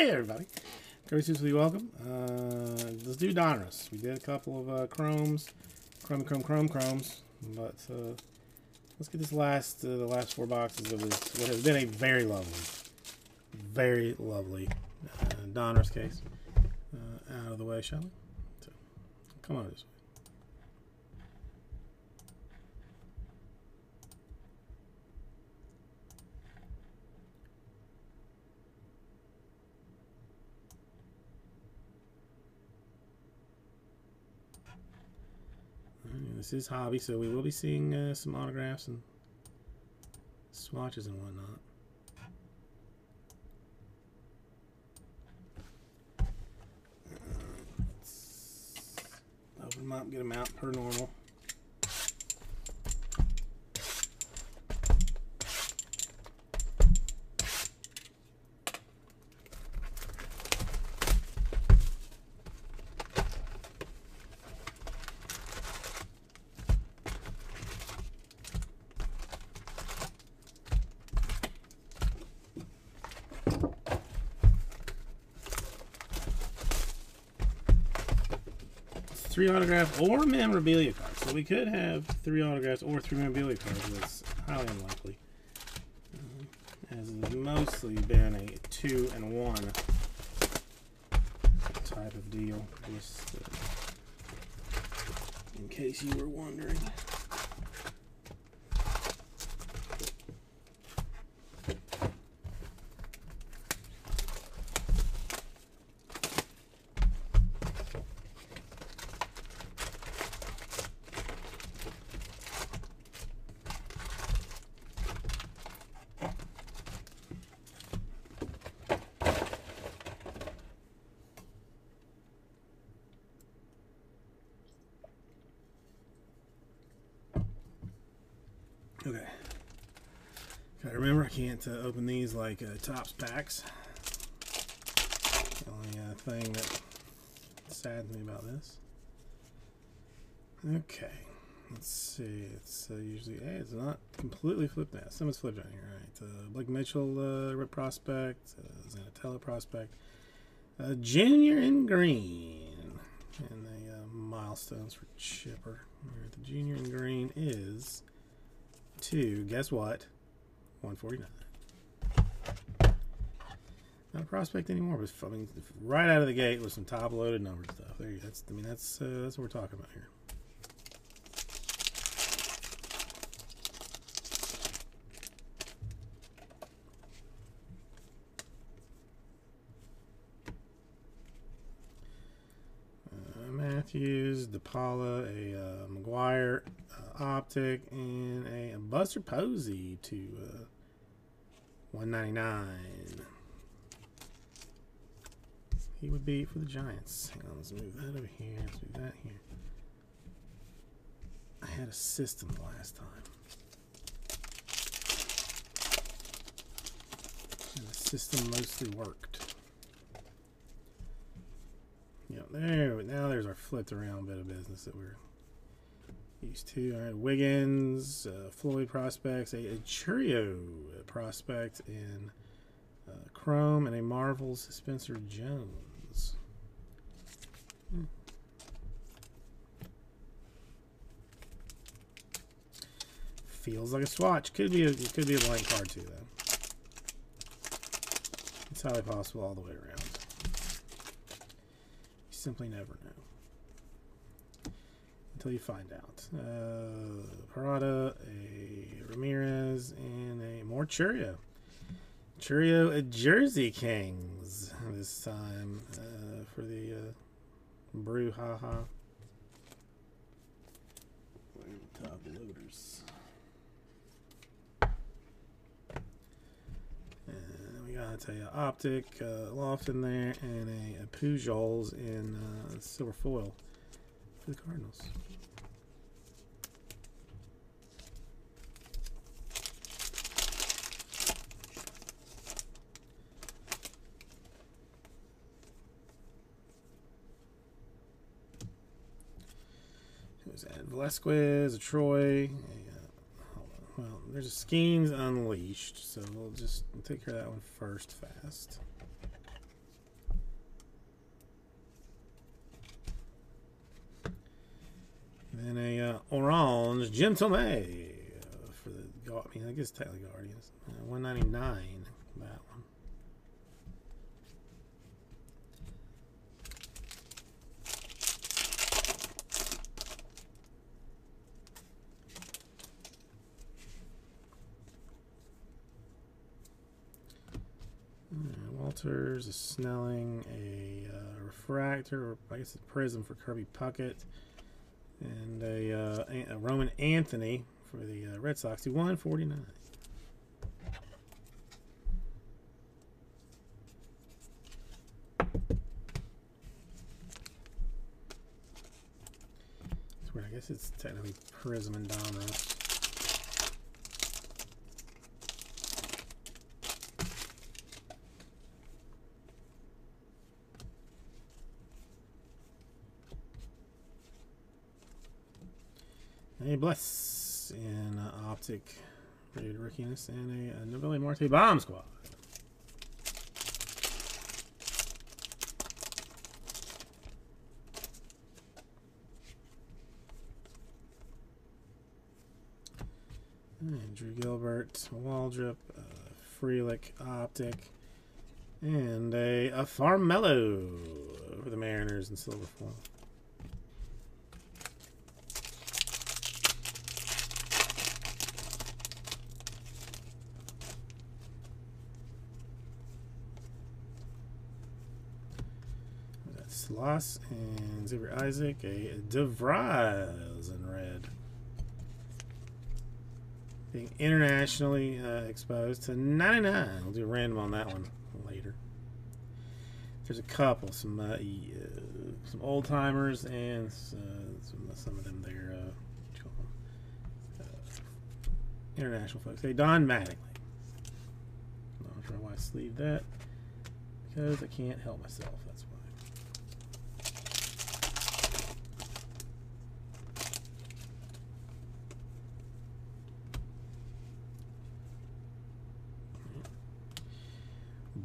Hey, everybody. Graciously welcome. Uh, let's do Donruss. We did a couple of uh, chromes, chrome, chrome, chrome, chromes, but uh, let's get this last, uh, the last four boxes of this, what has been a very lovely, very lovely uh, Donruss case uh, out of the way, shall we? So, come on this way. This is hobby, so we will be seeing uh, some autographs and swatches and whatnot. open them up, get them out per normal. Three autographs or memorabilia cards. So we could have three autographs or three memorabilia cards. That's highly unlikely. Uh, as it's mostly been a two and one type of deal. Just uh, in case you were wondering. Okay. Gotta remember, I can't uh, open these like uh, Topps packs. The only uh, thing that saddens me about this. Okay. Let's see. It's uh, usually, hey, it's not completely flipped now. Someone's flipped on here, right? Uh, Blake Mitchell, uh, Prospect, Zanetello Prospect, Junior in Green, and the milestones for Chipper. The Junior in Green is to, guess what? 149. Not a prospect anymore, but I mean, right out of the gate with some top-loaded number stuff. There, you, that's I mean, that's uh, that's what we're talking about here. Uh, Matthews, DePaula, a uh, McGwire, uh, Optic, and a, Buster Posey to uh, 199. He would be for the Giants. Hang on, let's move that over here. Let's move that here. I had a system last time. And the system mostly worked. Yeah, there. Now there's our flipped around bit of business that we're used to. All right, Wiggins, uh, Floyd prospects, a, a Chourio prospect in uh, Chrome, and a Marvel's Spencer Jones. Hmm. Feels like a swatch. Could be a could be a blank card too, though. It's highly possible all the way around. You simply never know until you find out. Uh, Parada, a Ramirez, and a more Chourio. Chourio at Jersey Kings this time uh, for the uh, Brew Haha. Top loaders. And we got a optic uh, loft in there and a, a Pujols in uh, silver foil the Cardinals. Who's that? Velasquez, a Troy. Uh, well, there's a Skenes Unleashed, so we'll just take care of that one first fast. And a uh, orange Thome uh, for the, I mean, I guess technically Guardians. Uh, 199 that one. Uh, Walters, a Snelling, a uh, refractor, or I guess a prism for Kirby Puckett, and a, uh, a Roman Anthony for the uh, Red Sox to 149. It's weird. I guess it's technically Prism and Donruss. A Bless in uh, Optic Rated Rookiness and a, a Noelvi Marte Bomb Squad. And Drew Gilbert, Waldrop, uh, Frelick Optic, and a, a Farmello for the Mariners in silver foil. And Xavier Isaac, a DeVries in red. Being internationally uh, exposed to 99. We'll do random on that one later. There's a couple, some uh, uh, some old timers and uh, some, some of them there. Uh, uh, international folks. Hey, Don Mattingly. Not sure why I sleeve that because I can't help myself. That's why.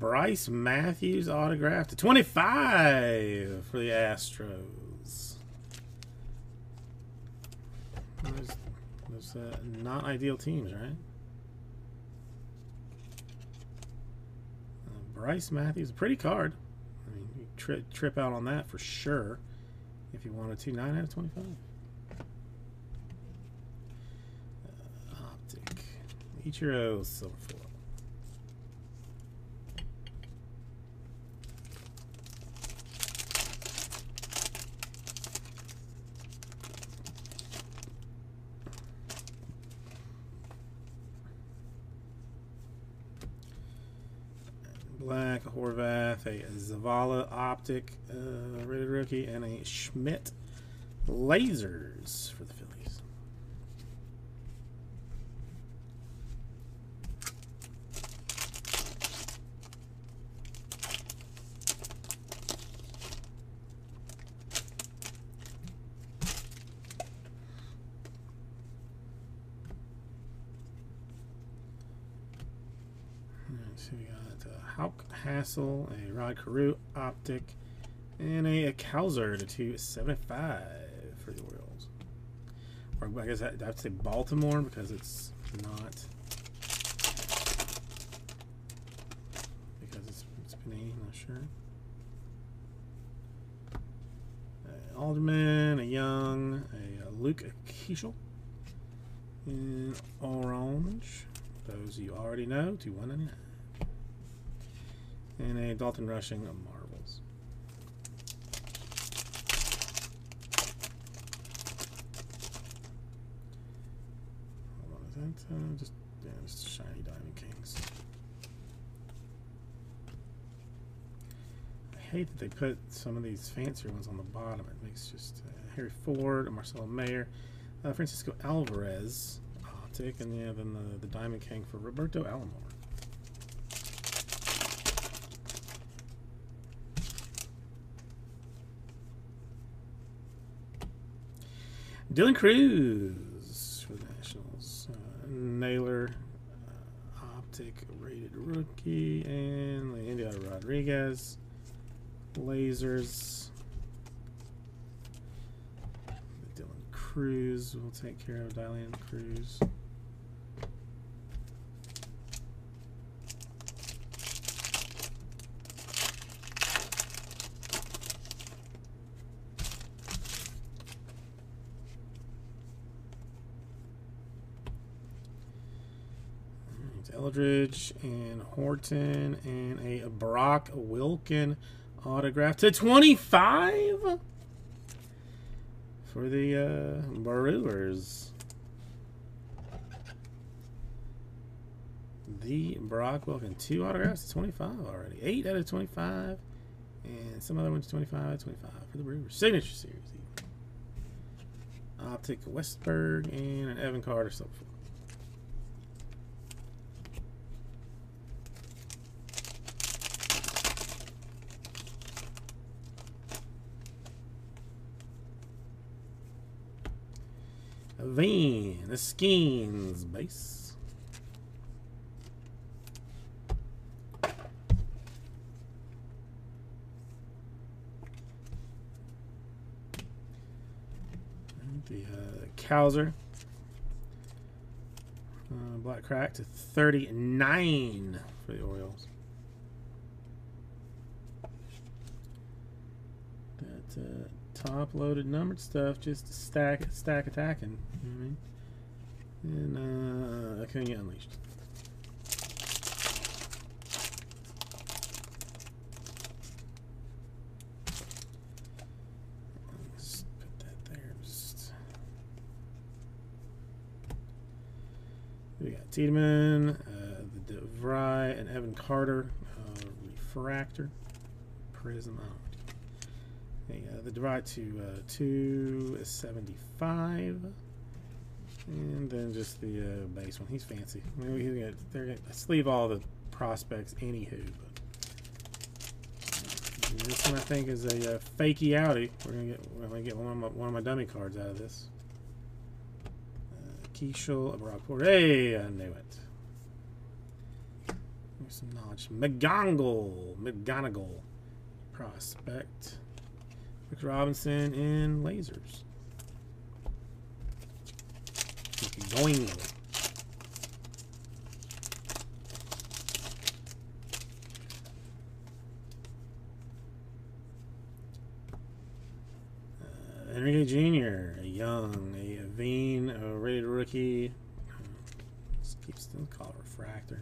Brice Matthews autograph to 25 for the Astros. Those, those uh, not ideal teams, right? Uh, Brice Matthews, pretty card. I mean, you tri trip out on that for sure if you wanted to. 9 out of 25. Uh, optic. Ichiro Foil. Black, a Horvath, a Zavala Optic uh, rated rookie, and a Schmidt Lasers for the Phillies. So we got uh, A Rod Carew Optic, and a, a Cowser to 275 for the Orioles. Or I guess I have to say Baltimore because it's not. Because it's, it's Panini, I'm not sure. A Alderman, a Young, a, a Luke Keaschall in orange. Those you already know to 199 and a Dalton Rushing of Marvels. Hold on, is that uh, just yeah, just shiny Diamond Kings? I hate that they put some of these fancier ones on the bottom. It makes just uh, Harry Ford, Marcelo Mayer, uh, Francisco Alvarez, optic, and yeah, then the, the Diamond King for Roberto Alomar. Dylan Crews for the Nationals. Uh, Naylor, uh, Optic rated rookie, and Leandro Rodriguez. Lasers. Dylan Crews. We'll take care of Dylan Crews. And Horton and a Brock Wilken autograph to 25 for the uh, Brewers. The Brock Wilken. Two autographs to 25 already. 8 out of 25. And some other ones 25 25 for the Brewers. Signature Series. Optic Westburg and an Evan Carter so forth. The Skins base. The uh, Cowser. Uh, black crack to 39 for the Orioles. That uh, top loaded numbered stuff just stack stack attacking. You know I mean? And uh, I couldn't get unleashed. Put that there. We got Tiedemann, uh, the DeVry, and Evan Carter. Uh, refractor. Prism. Uh, the divide to uh, 275. And then just the uh, base one. He's fancy. Mean, he's gonna, they're gonna sleeve all the prospects anywho. But this one I think is a uh, fakey outie. We're gonna get we're gonna get one of my one of my dummy cards out of this. Uh, Keaschall Rockport. Hey, I knew it. There's some knowledge. McGongle. McGonagall. Prospect. Rick Robinson in lasers. Going. Uh, Enrique Jr., a young, a, Veen, a rated rookie. Just keeps the call refractor.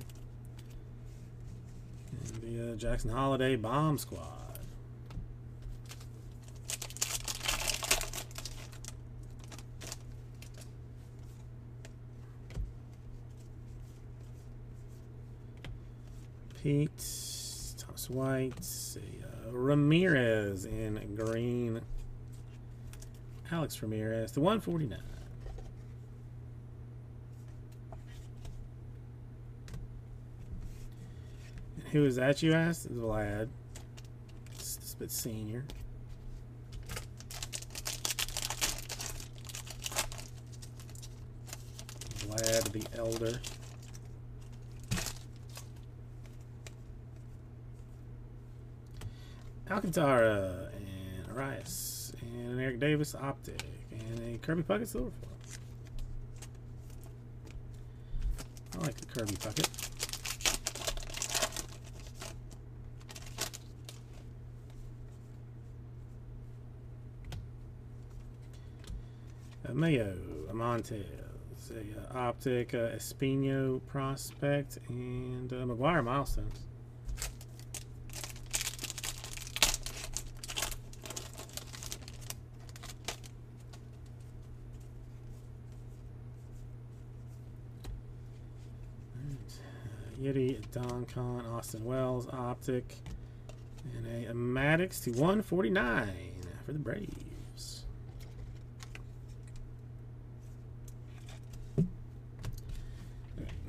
And the uh, Jackson Holliday Bomb Squad. Pete, Thomas White, uh, Ramirez in green. Alex Ramirez, the 149. And who is that, you asked? Vlad. It's, it's a bit senior. Vlad the Elder. Alcantara and Arias and Eric Davis Optic and a Kirby Puckett Silver Foil. I like the Kirby Puckett. Uh, Mayo, Amontes, a uh, Optic, uh, Espino Prospect, and uh, McGwire Milestones. Yeti, Don Con, Austin Wells, Optic, and a, a Maddux to 149 for the Braves.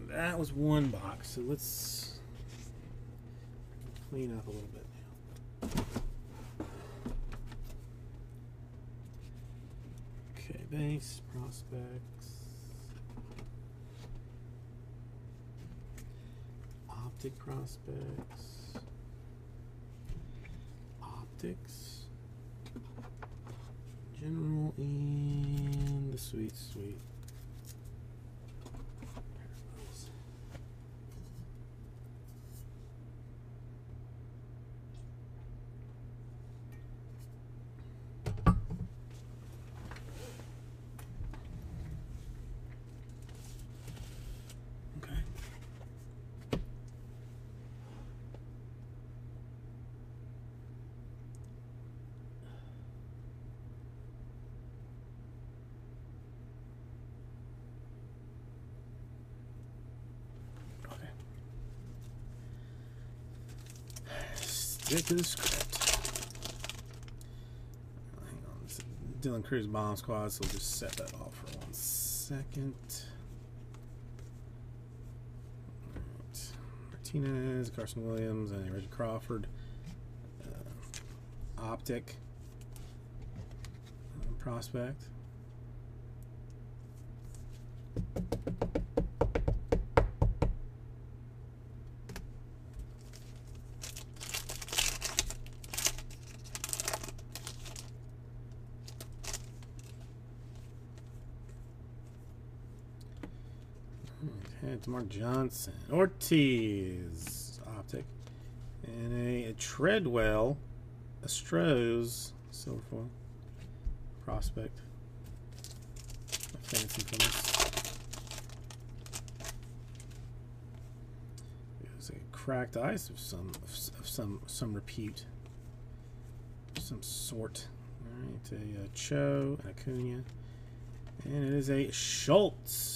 That was one box, so let's clean up a little bit now. Okay, base, prospects. Optic prospects. Optics. General and the sweet, sweet. Okay. Okay. The script. Hang on. This is Dylan Crews bomb squad, so we'll just set that off for one second. Alright. Martinez, Carson Williams, and Reggie Crawford. Uh, Optic. uh, prospect. Okay, Termarr Johnson. Ortiz. Optic. And a, a Treadwell. A Strohs. Silver foil. Prospect. A finish. It's a cracked ice of some of some some repute. Some sort. Alright, a, uh Cho, and Acuna. And it is a Schultz.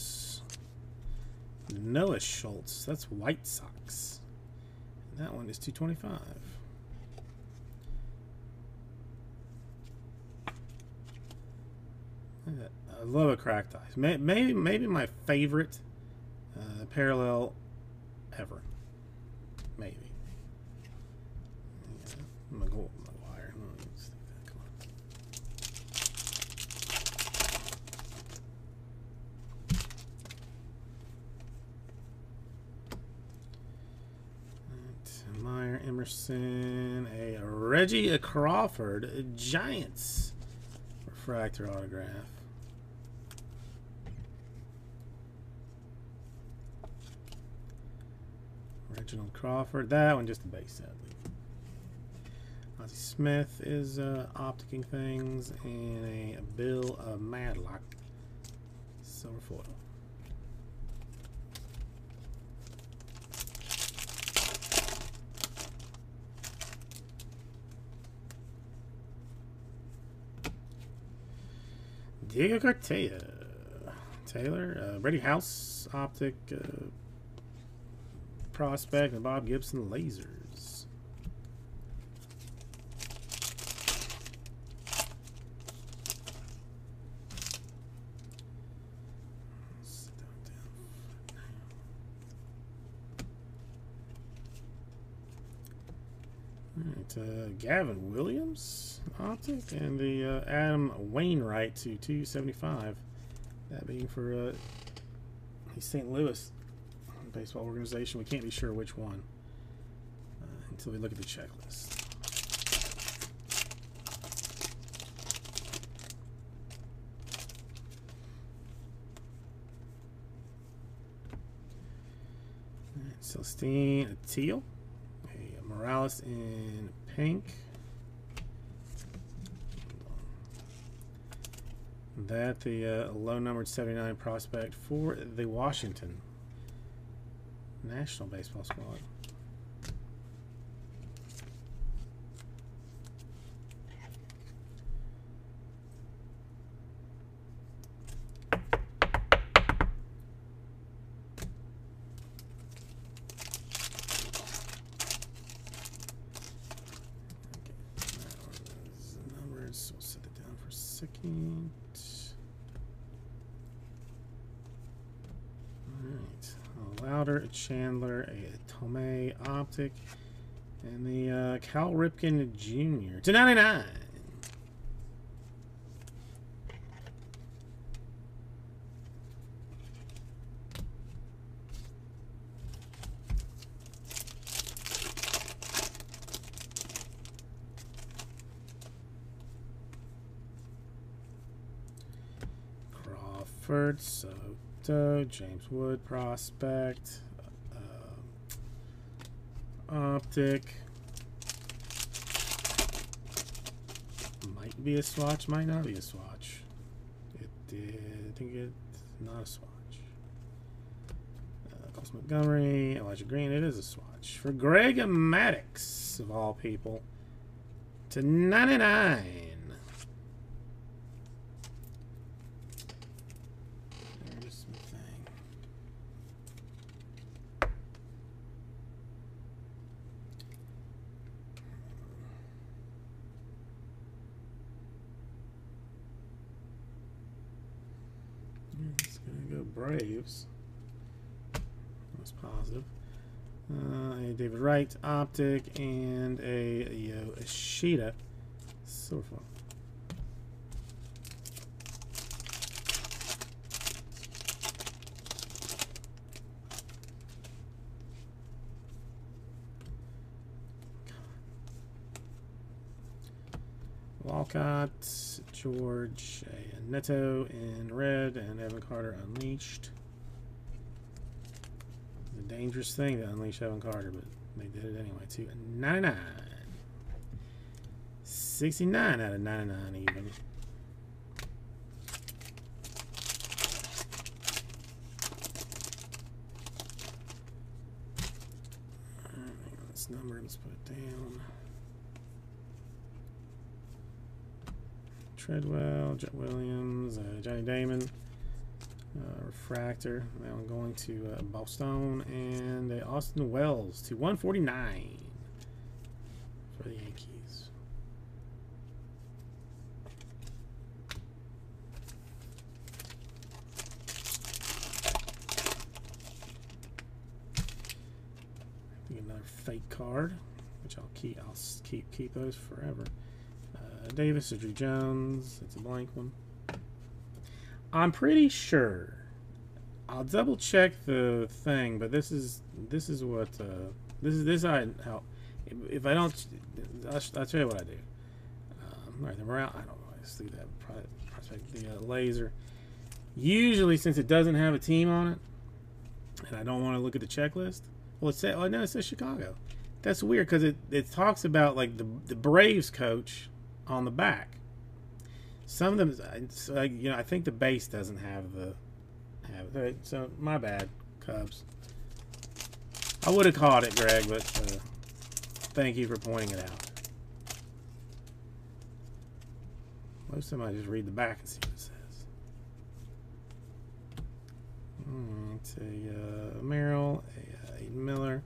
Noah Schultz. That's White Sox. And that one is 225. Look at that. I love a cracked ice. Maybe, maybe my favorite uh, parallel ever. Maybe. Yeah, McGu- McGwire. Oh, let's stick that. Come on. Alright, Meyer, Emerson, a Reggie Crawford, Giants refractor autograph. Reginald Crawford, that one just a base, sadly. Ozzie Smith is uh, opticking things, and a Bill uh, Madlock, silver foil. Diego Cartaya. Taylor. Uh, Brady House. Optic. Uh, prospect. And Bob Gibson. Lasers. Down. Alright, uh, Gavin Williams, optic, and the uh, Adam Wainwright to 275. That being for uh, the St. Louis baseball organization. We can't be sure which one uh, until we look at the checklist. Celestine Teal. A Morales in pink. That the uh, low numbered 79 prospect for the Washington National Baseball Squad. Okay, that one is numbered, so we'll set it down for a second. Alright, a Louder, a Chandler, a Tomei and the uh, Cal Ripken Jr. to 99. Langford, Soto, James Wood prospect, optic. Might be a swatch, might not be a swatch. It did, I think it's not a swatch. Uh, Montgomery, Elijah Green, it is a swatch. For Greg Maddux, of all people, to 99. There's the thing. It's gonna go Braves. That's positive. Uh, a David Wright optic and a Yo Ishida silver foil. Walcott, George, Neto in red, and Evan Carter unleashed. It's a dangerous thing to unleash Evan Carter, but they did it anyway, too. 99. 69 out of 99 even. Alright, this number, let's put it down. Treadwell, Jett Williams, uh, Johnny Damon, uh, Refractor. Now I'm going to uh, and uh, Austin Wells to 149 for the Yankees. Another fake card, which I'll keep. I'll keep keep those forever. Davis, Drew Jones. It's a blank one. I'm pretty sure. I'll double check the thing, but this is this is what uh, this is this I how if, I don't I'll, I'll tell you what I do. Um, all right, the morale I don't know. I just that pro- prospect the uh, laser. Usually, since it doesn't have a team on it, and I don't want to look at the checklist. Well, it said oh no, it says Chicago. That's weird because it, it talks about like the the Braves coach on the back. Some of them, like, you know, I think the base doesn't have the have. So my bad, Cubs. I would have caught it, Greg, but uh, thank you for pointing it out. Most of them I just read the back and see what it says. It's a uh, Merrill, a uh, Aidan Miller,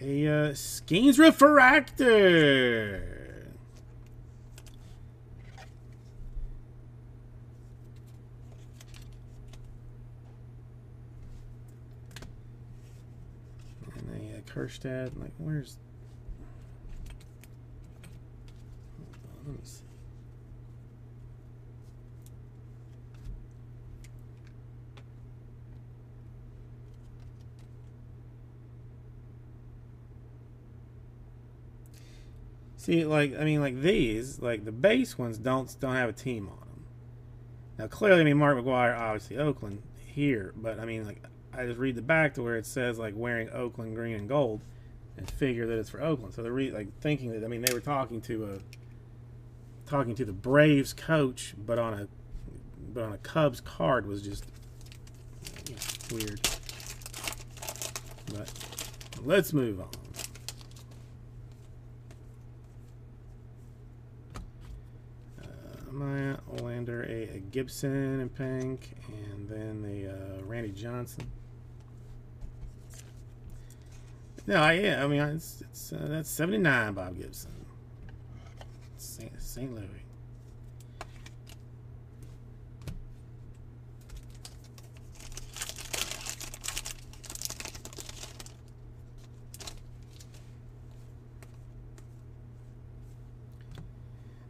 a uh, Skenes Refractor. Uh, Like, where's. On, let me see. See, like I mean, like these, like the base ones don't don't have a team on them. Now, clearly, I mean, Mark McGwire, obviously Oakland here, but I mean, like I just read the back to where it says like wearing Oakland green and gold, and figure that it's for Oakland. So they're re- like thinking that I mean they were talking to a talking to the Braves coach, but on a but on a Cubs card was just you know, weird. But let's move on. Uh, Maya Olander, a, a Gibson in pink, and then the uh, Randy Johnson. No, I, yeah, I mean it's, it's uh, that's seventy nine Bob Gibson, Saint Louis.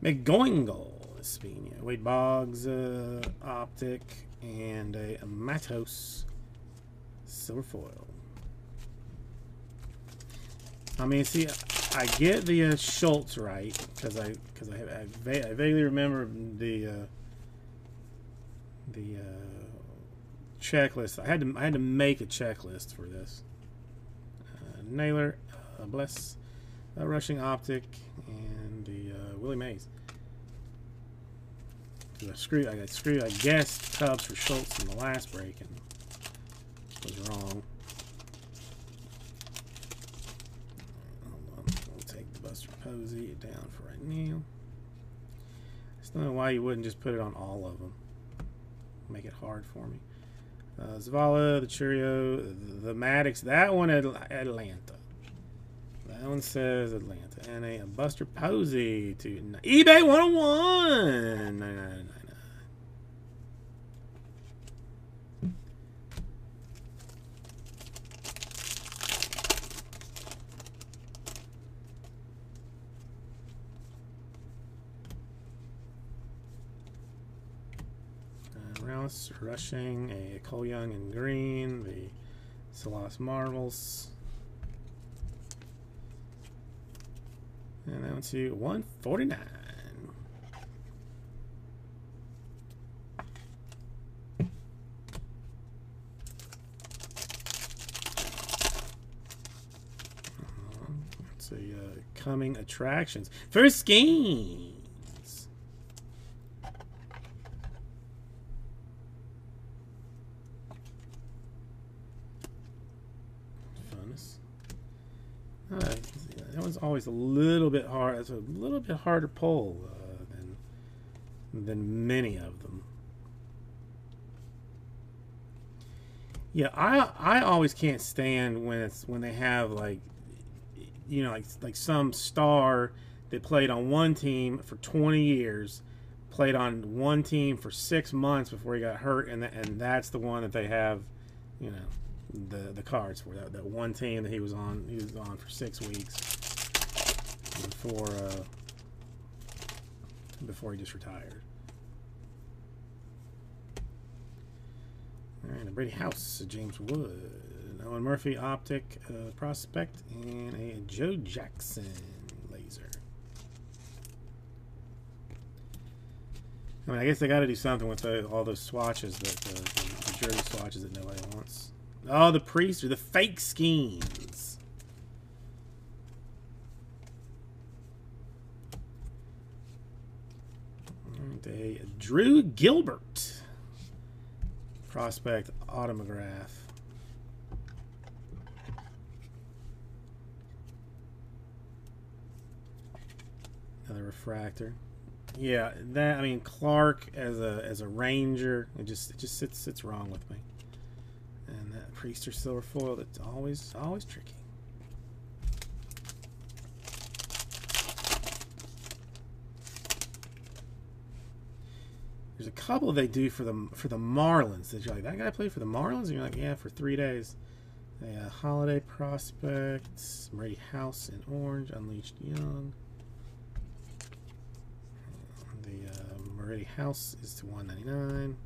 McGoingle, Espina, Wade Boggs, uh, Optic, and a, a Matos Silver Foil. I mean, see, I get the uh, Schultz right because I because I, I, va- I vaguely remember the uh, the uh, checklist. I had to I had to make a checklist for this. Uh, Naylor, uh, Bless, uh, Rushing Optic, and the Willie Mays. I screw I got screwed. I guessed Cubs for Schultz in the last break and was wrong. Hold on, we'll take Posey down for right now. I just don't know why you wouldn't just put it on all of them. Make it hard for me. Uh, Zavala, the Chourio, the, Maddux. That one at Atlanta. That one says Atlanta. And a, a Buster Posey to eBay 101. Rouse, Rushing, a Cole Young in green, the Salas Marvels. And down to 149. Let's see, uh, coming attractions. First game. Always a little bit hard. It's a little bit harder pull uh, than than many of them. Yeah, I I always can't stand when it's when they have like you know like like some star that played on one team for 20 years, played on one team for six months before he got hurt, and the, and that's the one that they have, you know, the the cards for that that one team that he was on he was on for six weeks before uh, before he just retired. All right, the Brady House, a James Wood, Owen Murphy Optic uh, Prospect, and a Joe Jackson Laser. I mean, I guess they got to do something with the, all those swatches that the, the jersey swatches that nobody wants. Oh, the priest or the fake schemes. A Drew Gilbert prospect autograph. Another refractor. Yeah, that I mean Clark as a as a ranger, it just it just sits sits wrong with me. And that Priester silver foil, that's always always tricky. There's a couple they do for the for the Marlins that you're like, that guy played for the Marlins? And you're like, yeah, for three days. Yeah, Holliday Prospects, Brady House in orange, Unleashed Young. The uh, Moretti House is to 199.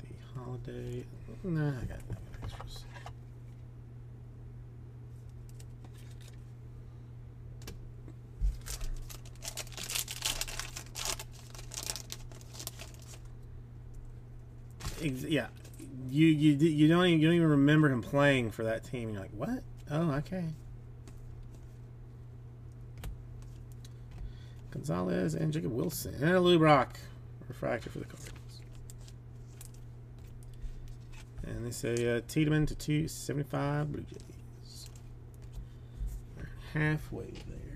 The Holliday, nah, I got, I got extras. Yeah, you you you don't even, you don't even remember him playing for that team. You're like, what? Oh, okay. Gonzalez and Jacob Wilson and Lou Brock refractor for the Cardinals. And they say uh, Tiedemann to 275 Blue Jays. halfway there.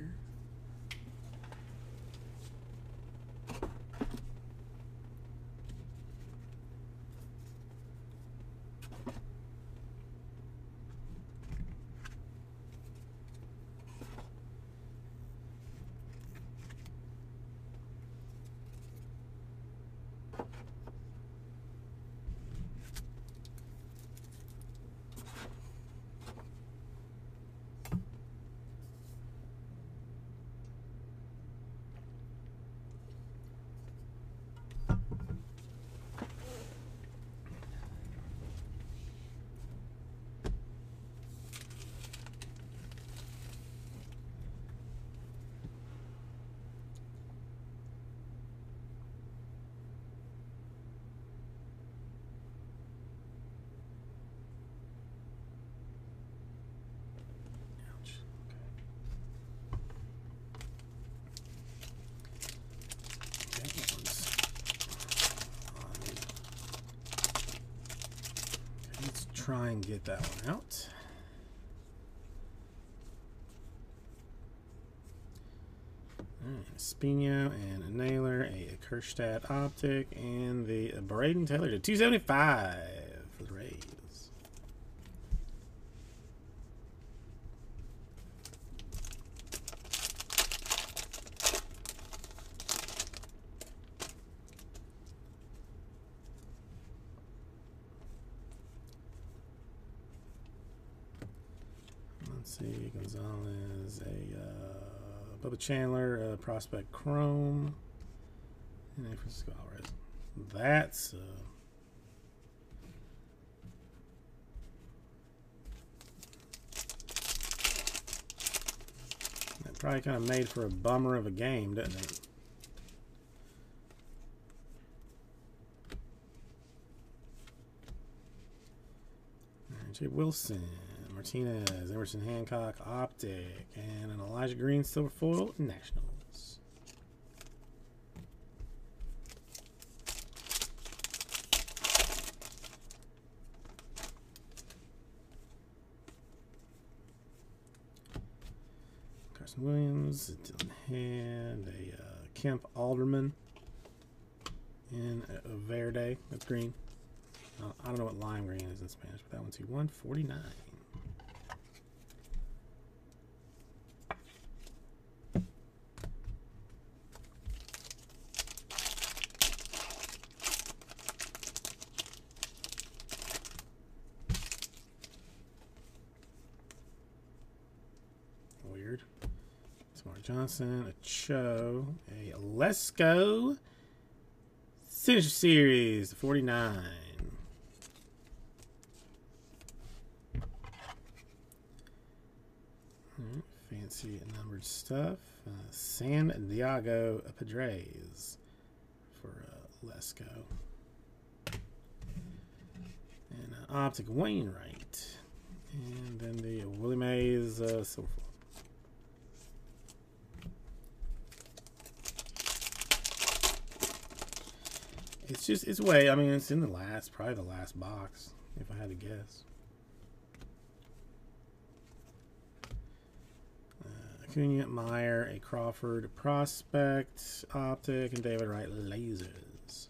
And get that one out. Right, Spino and a Naylor, a Kjerstad Optic, and the Braden Taylor to 275 for the Rays. Let's see, Gonzalez, a uh, Bubba Chandler, uh, Prospect Chrome, and a Francisco Alvarez. That's uh, that probably kind of made for a bummer of a game, doesn't it? Wilson. Martinez, Emerson Hancock, Optic, and an Elijah Green Silver Foil, Nationals. Carson Williams, Dylan Hand, a uh, Kemp Alderman, and a, a Verde, that's green. Uh, I don't know what lime green is in Spanish, but that one's 149. Weird. Termarr Johnson, a Cho, a Lesko. Signature Series, 49. Alright, Fancy numbered stuff. Uh, San Diego Padres for uh, Lesko. And uh, Optic Wainwright. And then the Willie Mays uh, Silver. It's just, it's way, I mean, it's in the last, probably the last box, if I had to guess. Uh, Acuna, Meyer, a Crawford, Prospect, Optic, and David Wright, Lasers.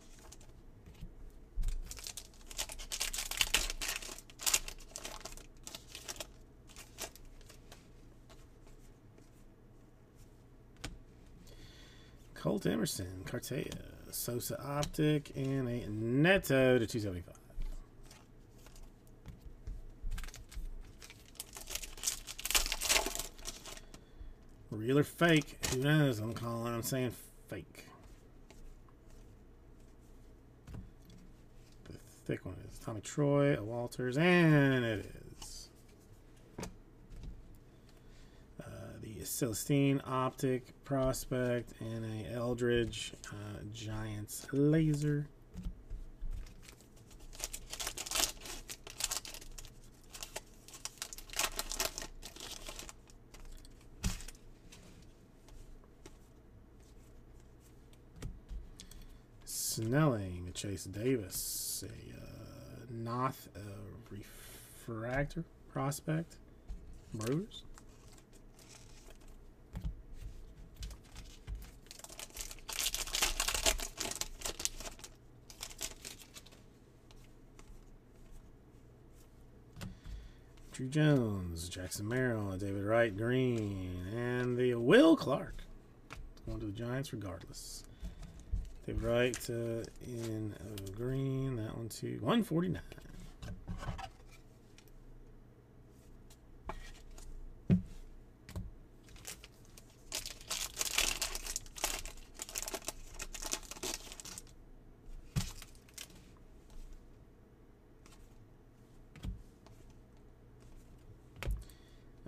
Colt Emerson, Cartaya. Sosa Optic, and a Neto to 275. Real or fake? Who knows? I'm calling. I'm saying fake. The thick one is Tommy Troy, a Walters, and it is uh, the Celestine Optic Prospect and a Eldridge uh, Giants Laser. Snelling, Chase Davis, a uh, Noth uh, Refractor Prospect, Brewers. Jones, Jackson Merrill, David Wright Green, and the Will Clark. Going to the Giants regardless. David Wright uh, in uh, green. That one too. 149.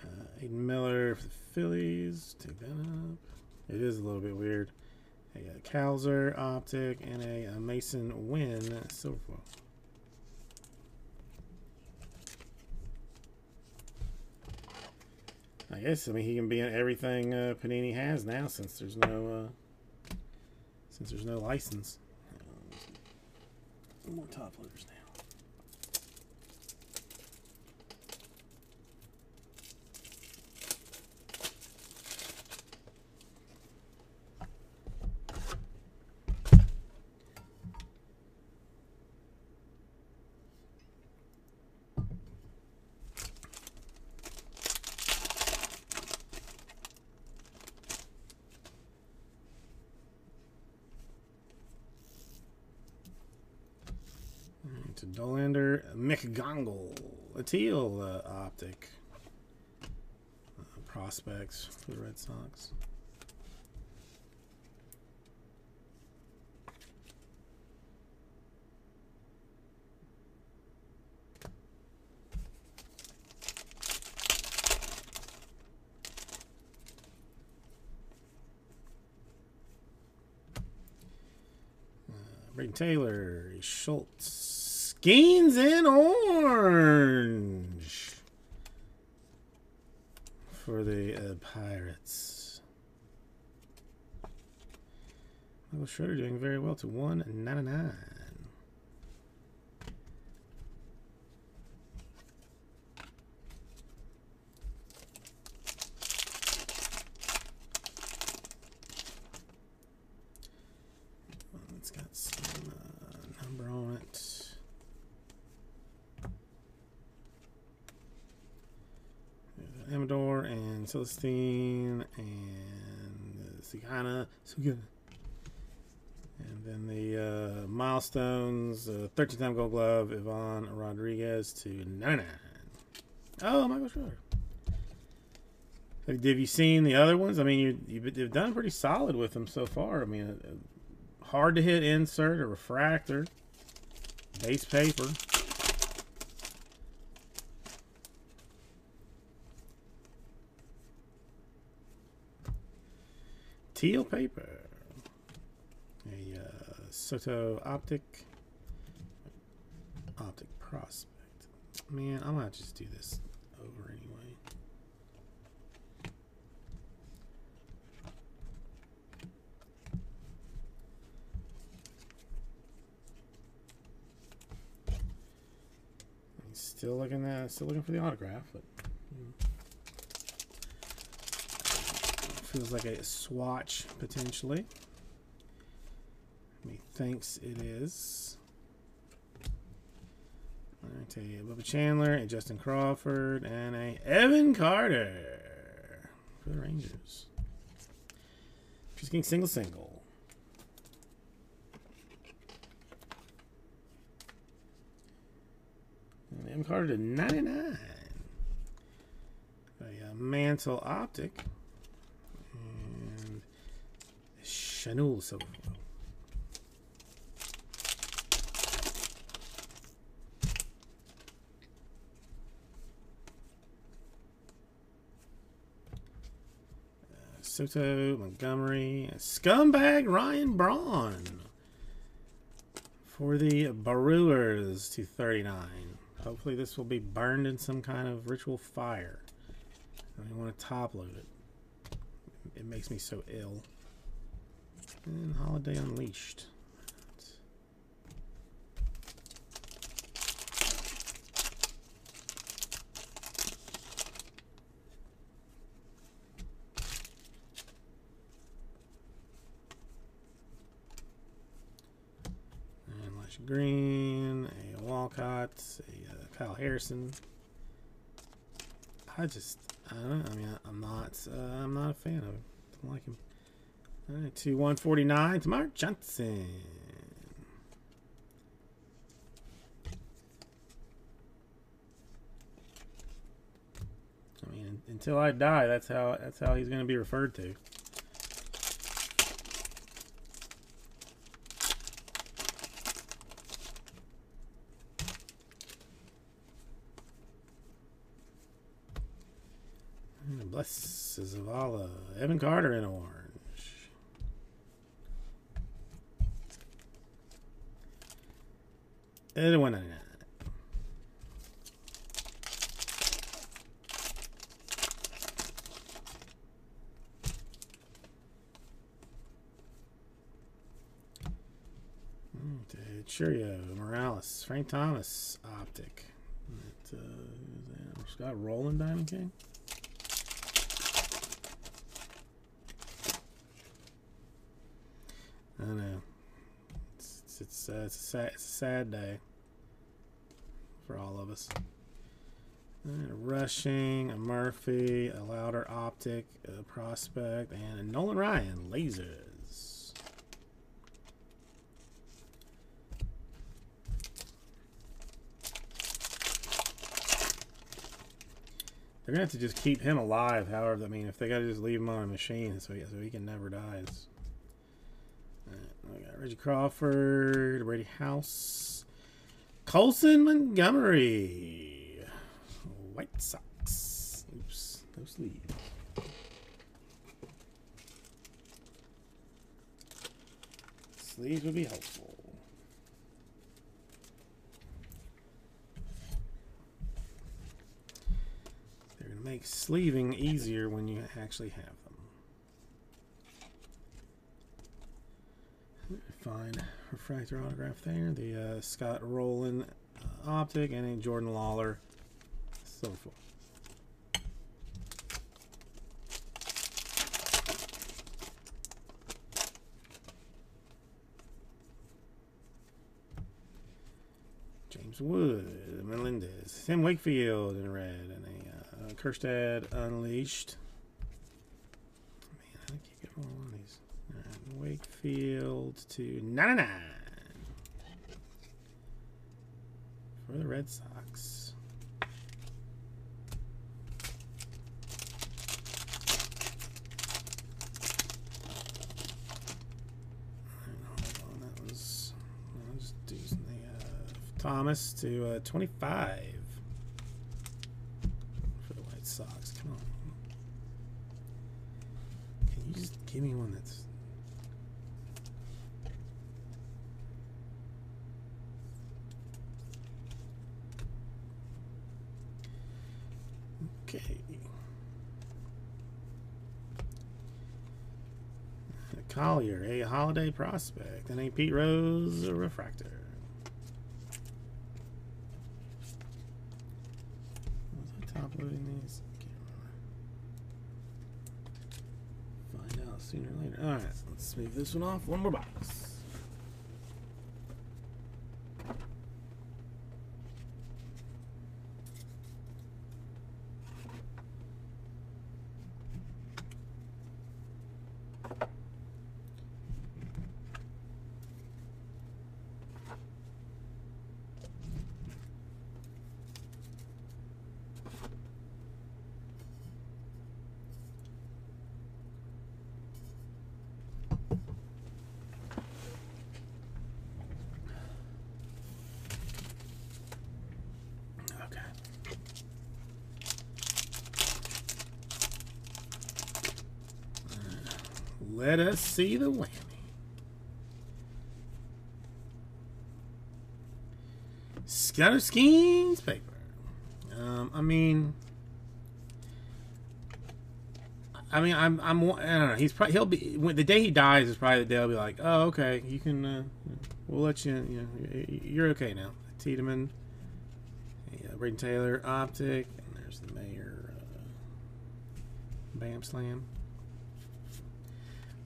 Uh, Aidan Miller for the Phillies. Take that up. It is a little bit weird. Uh optic and a, a Masyn Winn silver. foil. I guess I mean he can be in everything uh, Panini has now since there's no uh, since there's no license. More top loaders now. Dollander McGonigle, a teal uh, optic. Uh, prospects for the Red Sox. Braden Taylor, Schultz, Skenes in orange for the uh, Pirates. Michael Schroeder doing very well to 199. It's got some uh, number on it. There's Amador and Celestine and Sigana. And then the uh, milestones, uh, 13 time gold glove, Ivan Rodriguez to 99. Oh, Michael Schroeder. Have have you seen the other ones? I mean, you, you've, you've done pretty solid with them so far. I mean, uh, hard to hit insert, a refractor, base paper. Teal paper. A uh, Soto optic. Optic prospect. Man, I might just do this over anyway. Still looking at, still looking for the autograph, but you know. Feels like a swatch potentially. He thinks it is. All right, a Bubba Chandler, and Justin Crawford, and a Evan Carter for the Rangers. Just getting single single. And Evan Carter to 99. A uh, Mantle Optic. And Chanel Silver. Soto, Montgomery, Scumbag Ryan Braun for the Brewers to 39. Hopefully this will be burned in some kind of ritual fire. I don't want to top load it. It makes me so ill. And Holliday Unleashed. And Elijah Green, a Walcott, a uh, Kyle Harrison. I just, I don't know. I mean, I, am not, uh, I'm not a fan of him. Don't like him. Right, to 149 to Mark Johnson. I mean, until I die, that's how that's how he's going to be referred to. And Bless Zavala. Evan Carter in orange. And one ninety nine. Chourio, Morales, Frank Thomas, Optic. That, uh, Scott Rolen, Diamond King. I know. It's, uh, it's, a sad, it's a sad day for all of us. A Rushing, a Murphy, a Louder Optic, a Prospect, and a Nolan Ryan, Lasers. They're going to have to just keep him alive, however, I mean, if they got to just leave him on a machine so he, so he can never die. Reggie Crawford, Brady House, Colson Montgomery, White Sox. Oops, no sleeve. Sleeves would be helpful. They're going to make sleeving easier when you actually have them. Fine refractor autograph there. The uh, Scott Rolen uh, optic and a Jordan Lawlar, so silver. James Wood, Melendez, Tim Wakefield in red, and a uh, Kjerstad Unleashed. Man, how do I keep getting all on these? Wakefield to 99 for the Red Sox. Thomas to uh, 25 for the White Sox. Come on. Can you just give me one that's. Okay. A Holliday prospect, and a Pete Rose refractor. Was I top loading these? Find out sooner or later. Alright, let's move this one off. One more box. Okay. Let us see the whammy. Scatter schemes paper. Um, I mean, I mean, I'm, I'm, I don't know. He's probably he'll be when the day he dies is probably the day I'll be like, oh, okay, you can, uh, we'll let you, you know, you're okay now. Tiedemann, yeah, Braden Taylor, Optic, and there's the mayor, uh, Bam Slam.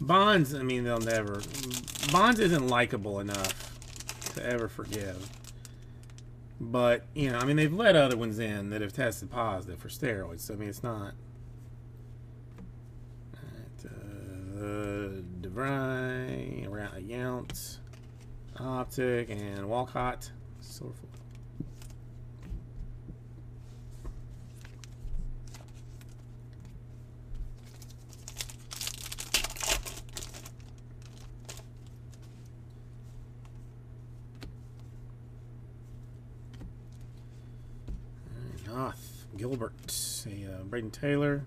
Bonds, I mean, they'll never. Bonds isn't likable enough to ever forgive. But, you know, I mean, they've let other ones in that have tested positive for steroids. So, I mean, it's not. Alright, uh, DeVry, Yount, Optic, and Walcott. Silver Gilbert, a uh, Braden Taylor.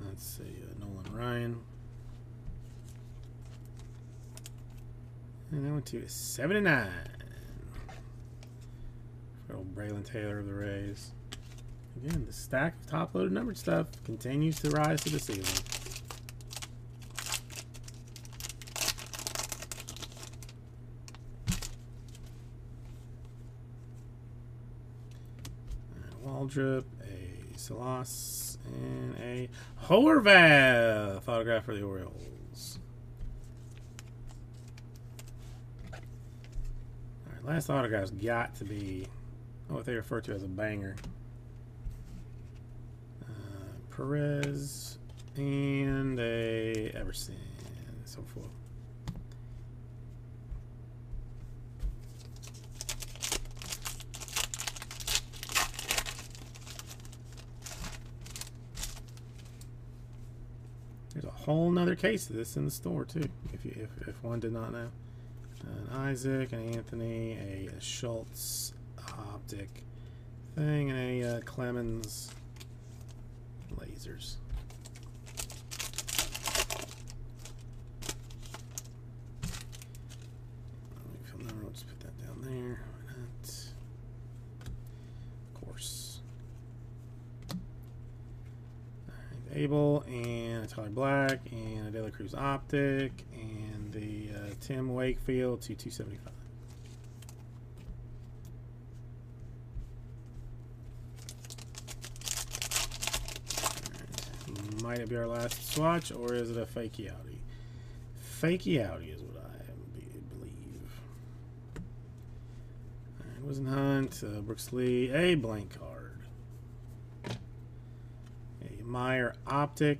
That's a uh, Nolan Ryan. And that went to 79. For old Braylon Taylor of the Rays. Again, the stack of top loaded numbered stuff continues to rise to the ceiling. Waldrop, a Salas, and a Horvath autograph for the Orioles. All right, last autograph's got to be what they refer to as a banger. Uh, Perez and a Everson, so forth. Whole nother case of this in the store too, if you if, if one did not know. An Isaac, an Anthony, a, a Schultz optic thing, and a uh, Clemens lasers. Just put that down there. Of course. Abel and Tyler Black and a De Cruz optic and the uh, Tim Wakefield to 275. Alright, Might it be our last swatch or is it a fakey outie? Fakey outie is what I be- believe. Alright, Whisenhunt, uh, Brooks Lee, a blank card. A Meyer optic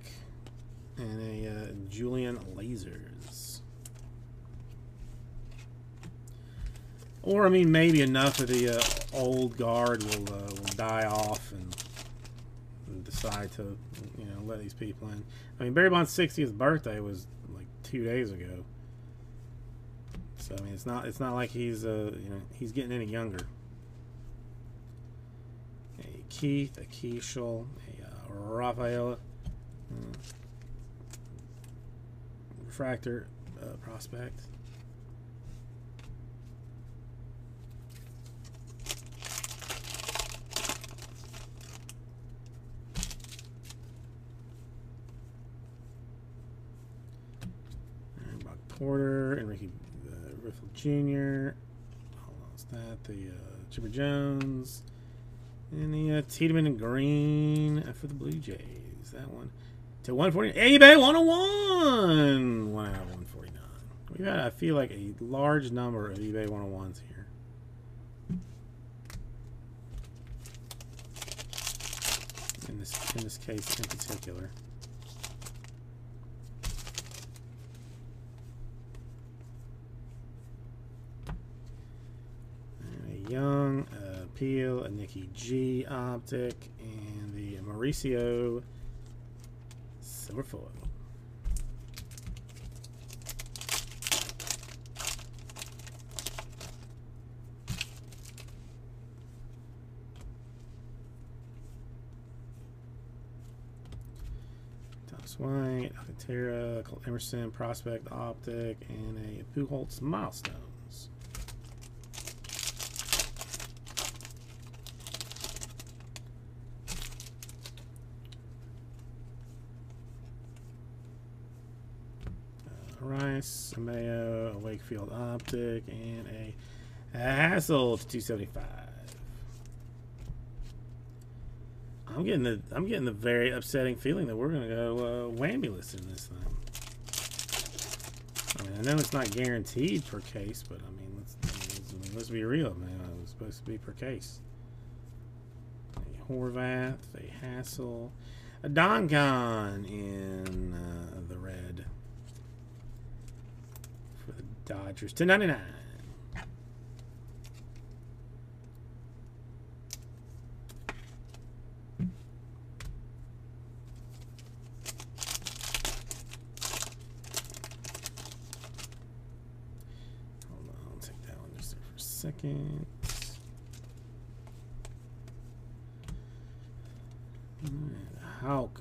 and a uh, Julian lasers. Or I mean, maybe enough of the uh, old guard will uh, will die off and, and decide to you know let these people in. I mean, Barry Bonds' 60th birthday was like two days ago, so I mean, it's not it's not like he's uh you know he's getting any younger. A Keith, a Keaschall, a uh, Raphael, uh, refractor uh, prospect. And Brock Porter, Enrique uh, Riffle Jr. What's that? The uh, Chipper Jones. And the uh, Tiedemann and Green for the Blue Jays. That one. To 140. eBay 101! One out of 149. We've had, I feel like, a large number of eBay 101s here. In this, in this case in particular. a Young, uh, Peel, a Nikki G optic, and the Mauricio silver foil. Thomas White, Alcantara, Colt Emerson, Prospect Optic, and a Pujols Milestones. Uh, Rice, a Mayo, a Wakefield Optic, and a, Hassell to 275. I'm getting the I'm getting the very upsetting feeling that we're gonna go uh, whammyless in this thing. I mean, I know it's not guaranteed per case, but I mean, let's let's, let's be real, man. It was supposed to be per case. A Horvath, a Hassell, a Dongon in uh, the red Dodgers. 1099. Hold on, take that one just there for a second.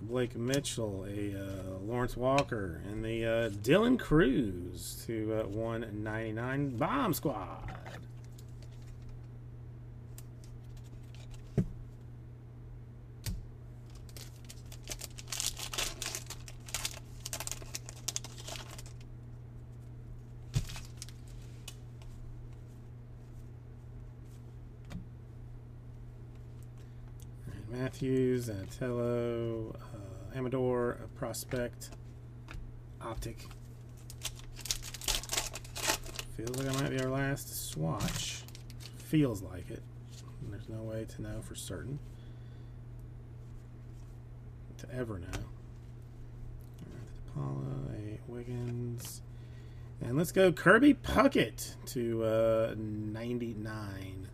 Blake Mitchell, a uh, Lawrence Walker, and the uh, Dylan Crews to uh, 199 Bomb Squad. Matthews, Zanetello, uh, Amador, Prospect, Optic. Feels like it might be our last swatch. Feels like it. There's no way to know for certain. To ever know. Paula, a Wiggins. And let's go Kirby Puckett to uh, 99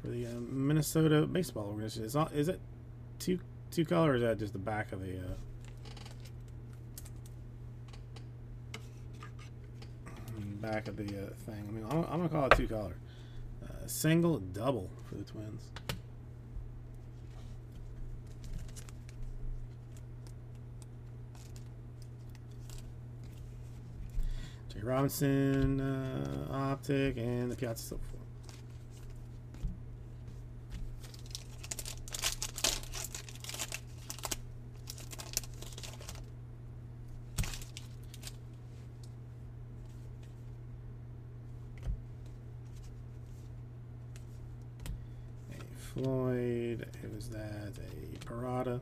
for the uh, Minnesota baseball organization. Is, all, is it two two color, or is that just the back of the? Uh... back of the uh, thing. I mean, I'm, I'm, gonna call it two color, uh, single double for the Twins. Jay Robinson, uh, optic, and the Piazza Silver. Floyd. It was that a Parada.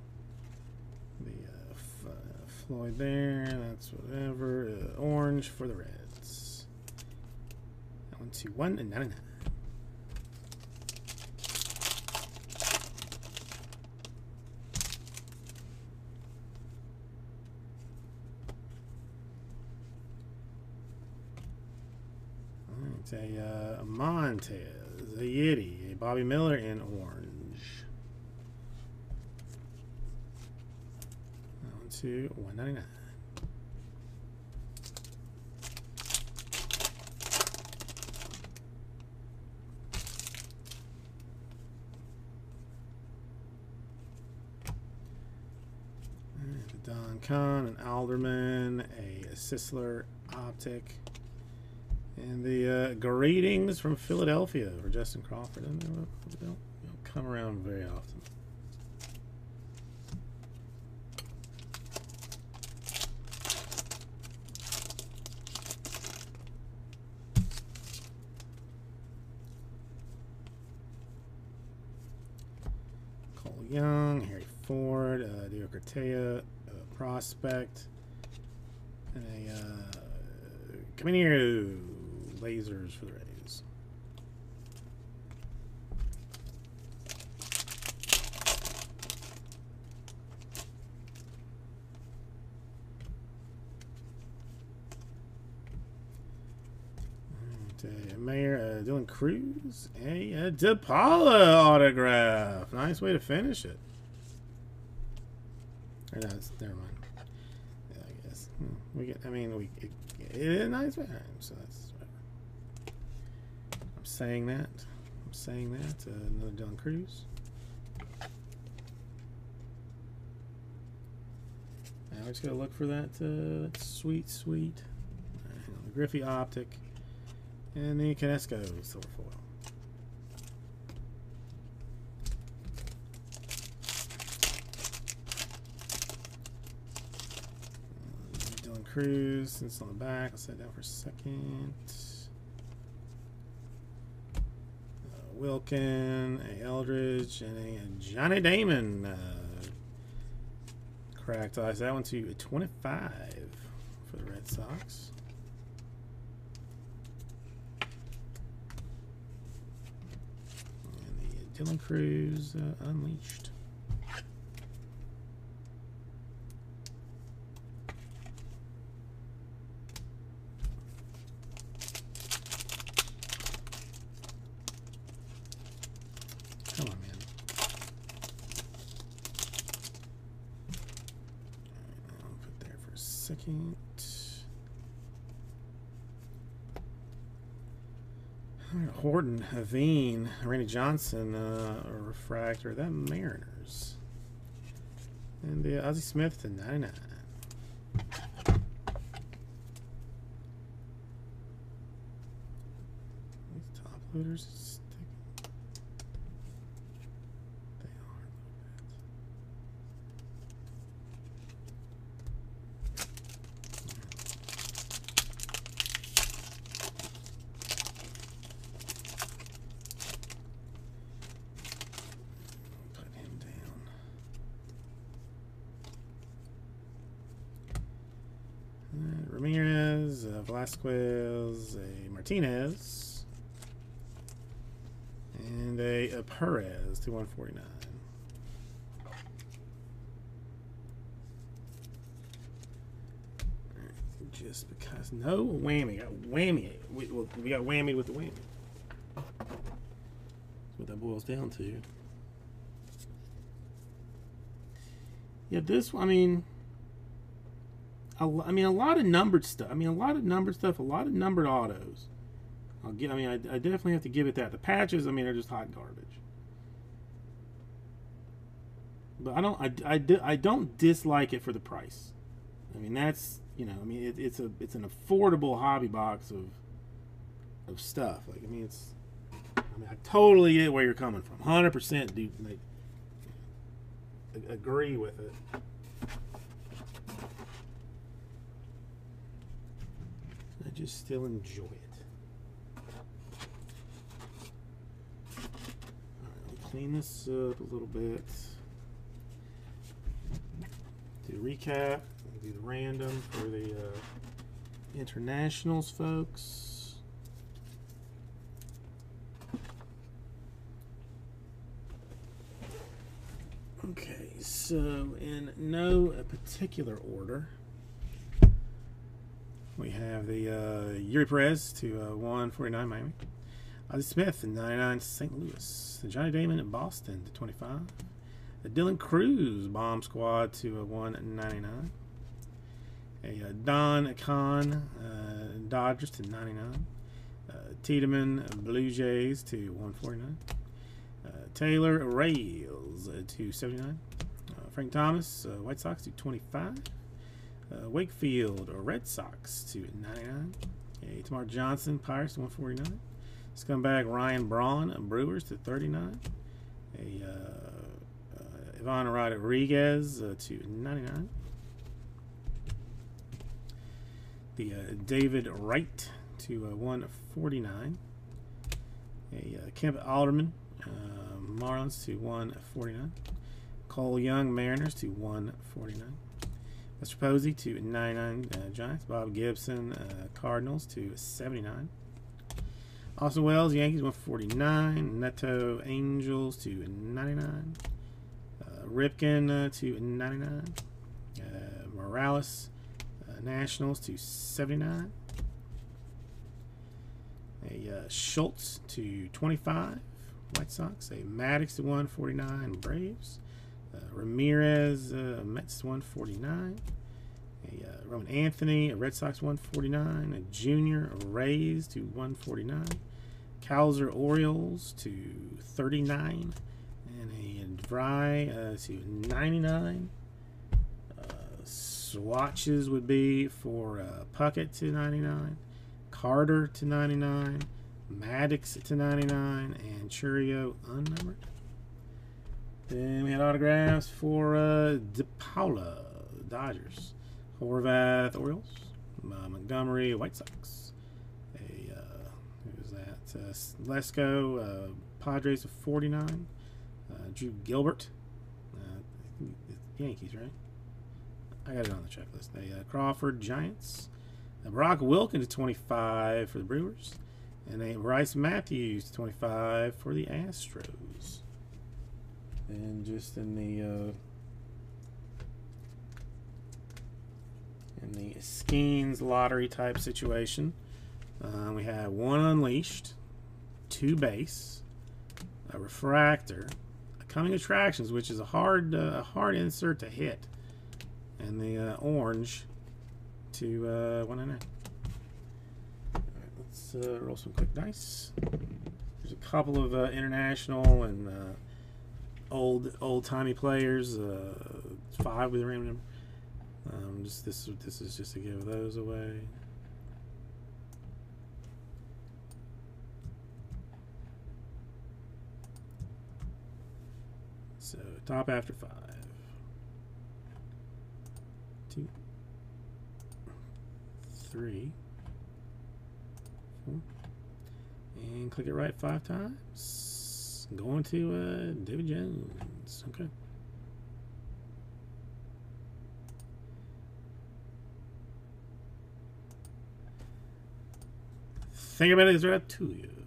The uh, uh, Floyd there. That's whatever. Uh, orange for the Reds. One, two, one, and 99. It's a uh, Montez, a a Bobby Miller in orange. One ninety nine. Don Kahn, an Alderman, a Sisler optic. And the uh, greetings from Philadelphia for Justin Crawford. They don't, don't, come around very often. Cole Young, Harry Ford, uh, Dio Cortea, uh, Prospect, and a uh, Caminero lasers for the Rays. Uh, Mayor uh, Dylan Crews, a uh, DePaula autograph. Nice way to finish it. Or no, it's, never mind. Yeah, I guess hmm, we get. I mean, we it, it is a nice. So that's saying that. I'm saying that. Uh, another Dylan Crews. Now I just gotta look for that, uh, sweet, sweet. Right, the Griffey Optic. And the Kinesco Silver Foil. Dylan Crews, since on the back, I'll set down for a second. Wilken, a Eldridge, and a Johnny Damon. Uh, cracked ice. That one to 25 for the Red Sox. And the Dylan Crews uh, Unleashed. second. Horton, Aveen, Randy Johnson, uh, refractor. That Mariners. And the uh, Smith to 99. These top Uh, a Martinez, and a, a Perez to 149. Just because no whammy, got whammy. We, well, we got whammy with the whammy. That's what that boils down to. Yeah, this. I mean. A I mean, a lot of numbered stuff. I mean, a lot of numbered stuff. A lot of numbered autos. I'll get. I mean, I, I definitely have to give it that. The patches, I mean, are just hot garbage. But I don't. I, I, I don't dislike it for the price. I mean, that's you know. I mean, it, it's a it's an affordable hobby box of of stuff. Like, I mean, it's. I mean, I totally get where you're coming from. Hundred percent, do like agree with it. Just still enjoy it. Clean this up a little bit. Do recap. Do the random for the uh, internationals, folks. Okay, so in no particular order, we have the uh, Yuri Perez to uh, 149 Miami. Ozzie Smith in 99 St. Louis. The Johnny Damon in Boston to 25. The Dylan Crews Bomb Squad to uh, 199. A uh, Don Kahn uh, Dodgers to 99. Uh, Tiedemann Blue Jays to 149. Uh, Taylor Rails uh, to 79. Uh, Frank Thomas uh, White Sox to 25. Uh, Wakefield or Red Sox to 99. Okay, Termarr Johnson Pirates to 149. Scumbag Ryan Braun Brewers to 39. A uh, uh, Ivan Rodriguez uh, to 99. The uh, David Wright to uh, 149. A uh, Kemp Alderman Marlins to 149. Cole Young Mariners to 149. Mr. Posey to 99 uh, Giants. Bob Gibson uh, Cardinals to 79. Austin Wells Yankees 149. Neto Angels to 99. Uh, Ripken uh, to 99. Uh, Morales uh, Nationals to 79. A Schultz to 25. White Sox. A Maddux to 149. Braves. Uh, Ramirez, uh, Mets 149. A uh, Roman Anthony, a Red Sox 149. A Junior, a Rays to 149. Cowser Orioles to 39. And a uh, to 99. Uh, swatches would be for uh, Puckett to 99. Carter to 99. Maddux to 99. And Chourio unnumbered. Then we had autographs for uh, DePaula, Dodgers, Horvath, Orioles, uh, Montgomery, White Sox. A uh, who was that? Uh, Lesko, uh, Padres of 49. Uh, Drew Gilbert, uh, Yankees, right? I got it on the checklist. A uh, Crawford, Giants. A Brock Wilken to 25 for the Brewers. And a Brice Matthews to 25 for the Astros and just in the uh, in the Skenes lottery type situation, uh, we have one unleashed, two base, a refractor, a coming attractions, which is a hard uh, a hard insert to hit, and the uh, orange to uh, one and Let's uh, roll some quick dice. There's a couple of uh, international and old old timey players. Uh, five with a random. Um, just this this is just to give those away. So top after five. Two. Three. Four. And click it right five times. Going to uh, David Jones. Okay. Think about it, it's right to you.